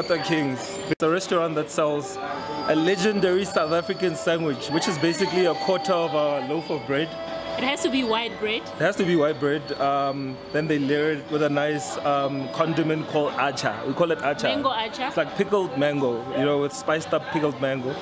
Kota Kings. It's a restaurant that sells a legendary South African sandwich, which is basically a quarter of a loaf of bread. It has to be white bread. It has to be white bread. Um, then they layer it with a nice um, condiment called achaar. We call it achaar. Mango achaar. It's like pickled mango, you know, with spiced up pickled mango.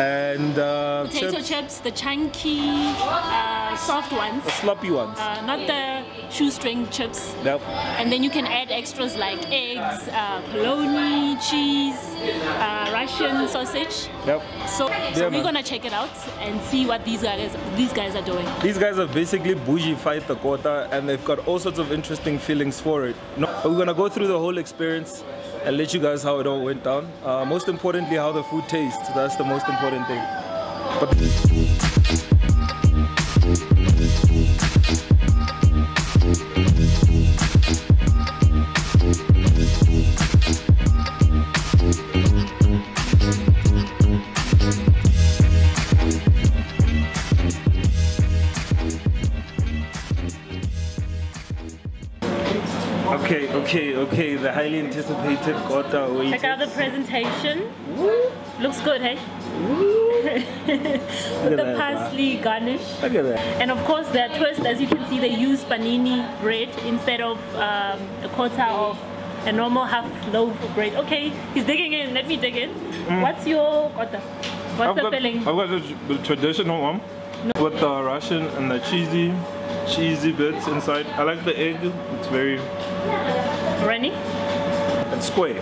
And uh, Potato chips, chips, the chunky, uh, soft ones, the sloppy ones. uh, not the shoestring chips. Yep. And then you can add extras like eggs, uh, polony, cheese, uh, Russian sausage. Yep. So, so we're gonna check it out and see what these guys these guys are doing. These guys have basically bougie-fied the kota and they've got all sorts of interesting feelings for it. No, we're gonna go through the whole experience and let you guys how it all went down. Uh, most importantly, how the food tastes. That's the most important thing. But okay, okay, okay. The highly anticipated kota Check out the presentation. Woo. Looks good, hey? With at the that, parsley garnish. Look at that. And of course, their twist, as you can see, they use panini bread instead of um, a quarter of a normal half loaf of bread. Okay, he's digging in. Let me dig in. What's your quarter? What's Mm. I've the got, filling? I've got the, the traditional one with the Russian and the cheesy, cheesy bits inside. I like the egg. It's very Runny? it's square.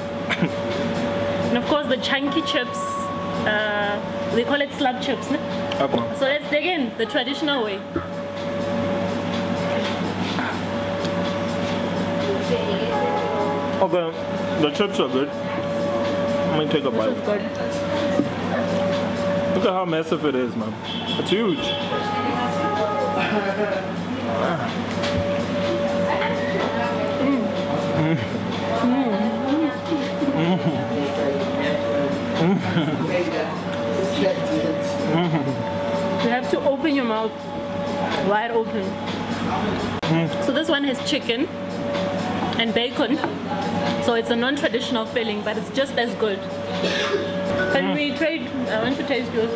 And of course, the chunky chips. Uh, they call it slab chips. No? Okay. So let's dig in the traditional way. Okay, the chips are good. Let me take a bite. Look at how massive it is, man. It's huge. You have to open your mouth wide open. So this one has chicken and bacon. So it's a non-traditional filling, but it's just as good. Can we trade? I want to taste yours.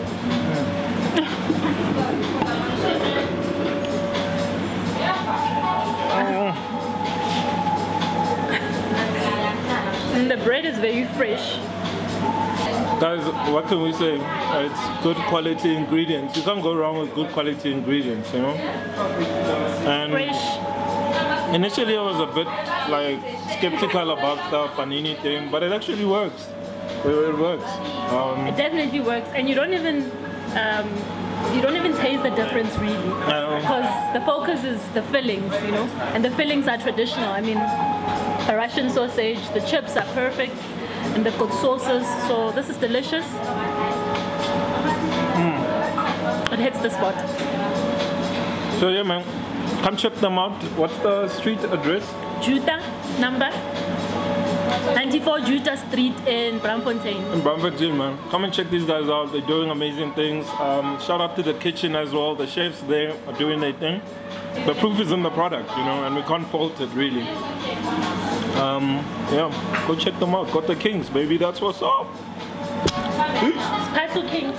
and the bread is very fresh. Guys, what can we say? It's good quality ingredients. You can't go wrong with good quality ingredients, you know? And Fresh. initially I was a bit like skeptical about the panini thing, but it actually works. It it works. Um, It definitely works, and you don't even um, you don't even taste the difference really, because the focus is the fillings, you know, and the fillings are traditional. I mean, a Russian sausage, the chips are perfect, and they've got sauces, so this is delicious. It hits the spot. so yeah, man, come check them out. What's the street address? Juta number 94 Juta Street in Braamfontein. in Braamfontein, man. Come and check these guys out. They're doing amazing things. Um, shout out to the kitchen as well. The chefs there are doing their thing. The proof is in the product, you know, and we can't fault it really. Um, yeah, go check them out. Kota Kings, baby. That's what's up. Special Kings.